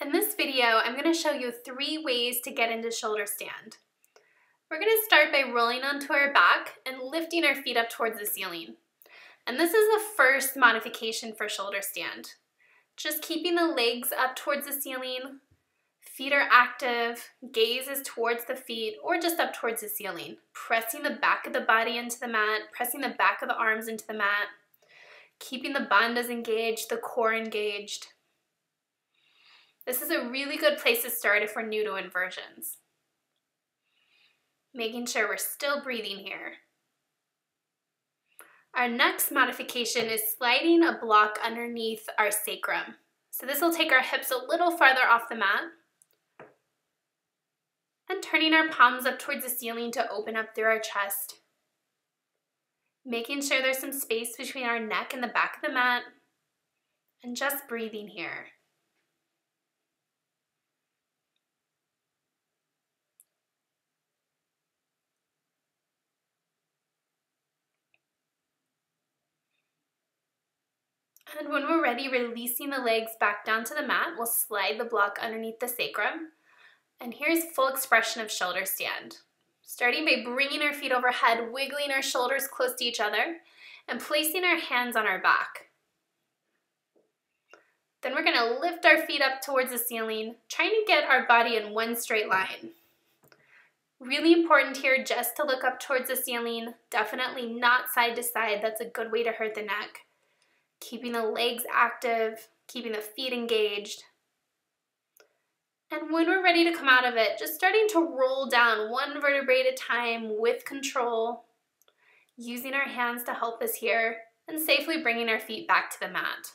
In this video, I'm going to show you three ways to get into shoulder stand. We're going to start by rolling onto our back and lifting our feet up towards the ceiling. And this is the first modification for shoulder stand. Just keeping the legs up towards the ceiling, feet are active, gaze is towards the feet or just up towards the ceiling. Pressing the back of the body into the mat, pressing the back of the arms into the mat, keeping the bandhas engaged, the core engaged. This is a really good place to start if we're new to inversions. Making sure we're still breathing here. Our next modification is sliding a block underneath our sacrum. So this will take our hips a little farther off the mat and turning our palms up towards the ceiling to open up through our chest. Making sure there's some space between our neck and the back of the mat and just breathing here. And when we're ready, releasing the legs back down to the mat, we'll slide the block underneath the sacrum. And here's full expression of shoulder stand. Starting by bringing our feet overhead, wiggling our shoulders close to each other, and placing our hands on our back. Then we're gonna lift our feet up towards the ceiling, trying to get our body in one straight line. Really important here just to look up towards the ceiling, definitely not side to side, that's a good way to hurt the neck keeping the legs active, keeping the feet engaged. And when we're ready to come out of it, just starting to roll down one vertebrae at a time with control, using our hands to help us here, and safely bringing our feet back to the mat.